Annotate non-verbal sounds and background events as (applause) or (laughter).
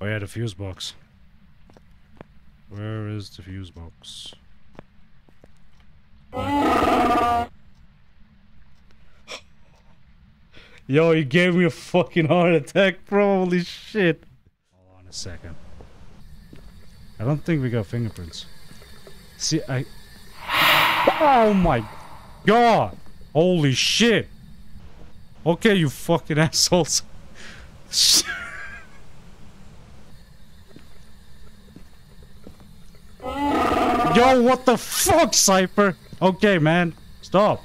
Oh yeah, the fuse box. Where is the fuse box? (laughs) Yo, you gave me a fucking heart attack, bro. Holy shit. Hold on a second. I don't think we got fingerprints. See, I... (sighs) Oh my god! Holy shit! Okay, you fucking (laughs) assholes. (laughs) Yo, what the fuck, Cypher? Okay, man. Stop.